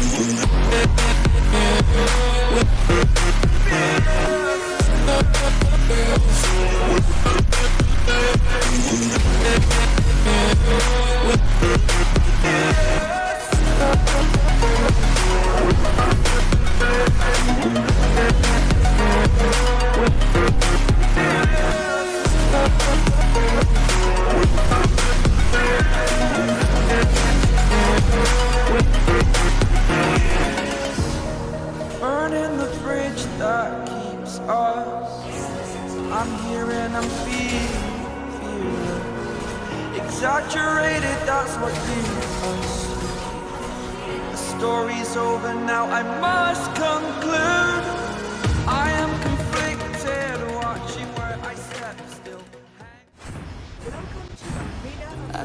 We'll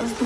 I've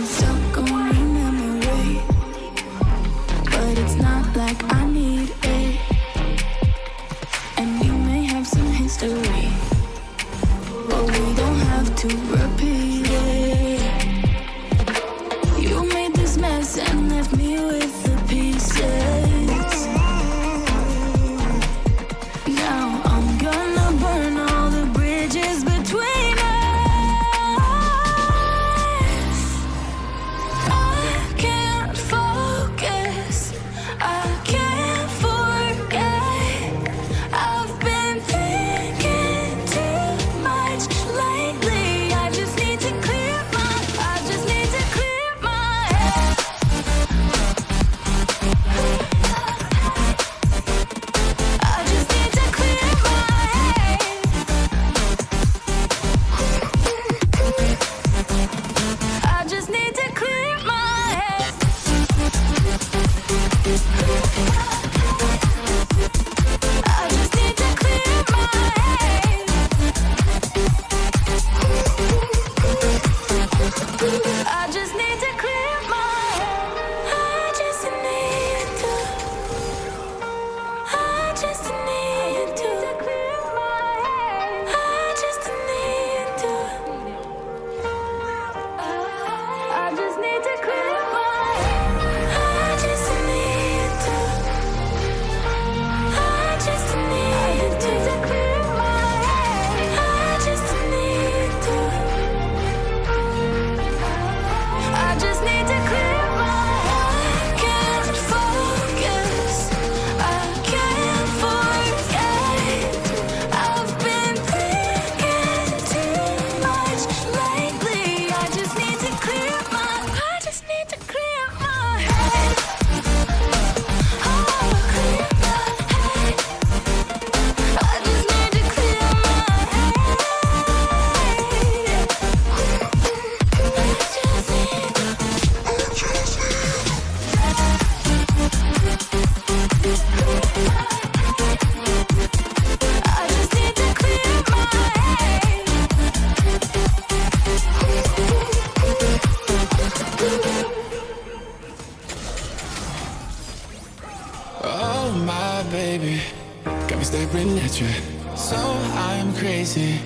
you. So I'm crazy.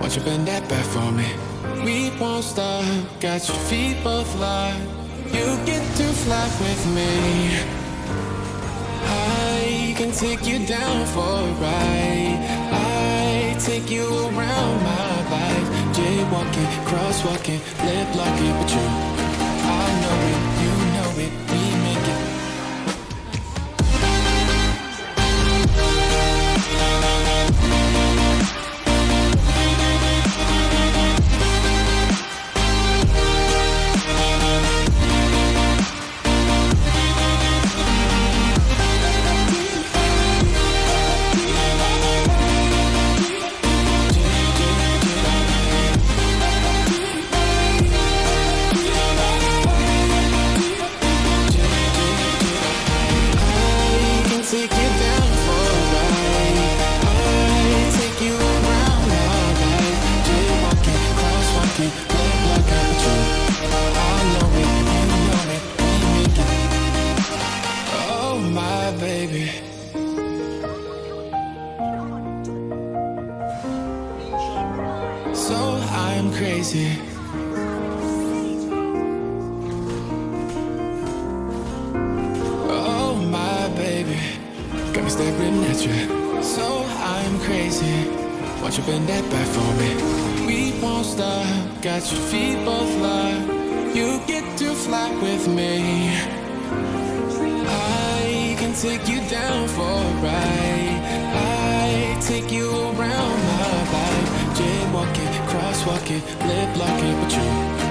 Won't you bend that back for me. We won't stop. Got your feet both locked. You get to fly with me. I can take you down for a ride. I take you around my life. Jaywalking, crosswalking, lip locking But you, I know it. I'm crazy. Oh my baby, got me staring at you. So I'm crazy. Want you bend that back for me? We won't stop. Got your feet both locked. You get to fly with me. I can take you down for a ride. I take you around my crosswalk it, lip lock it with you.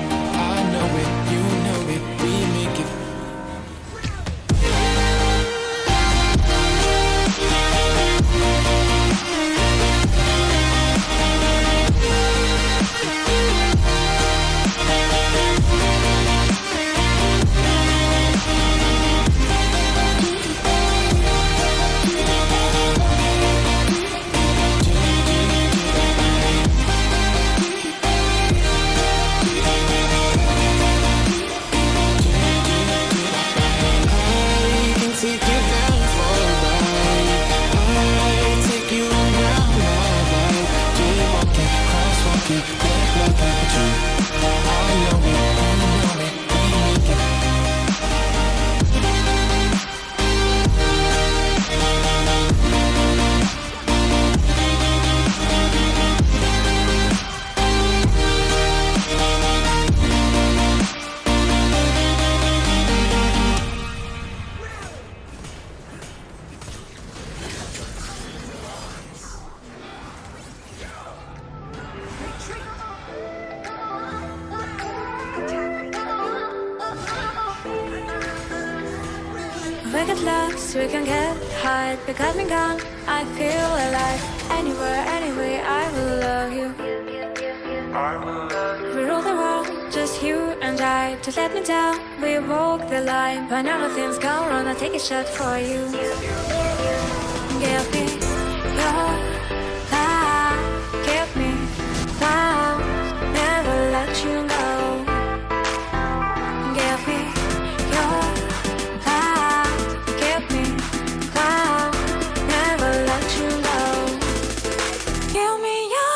We rule the world, just you and I. Just let me down, we walk the line. When everything's gone wrong, I'll take a shot for you. Give me your love me love. Never let you go Give me your love Give me love. Never let you go Give me your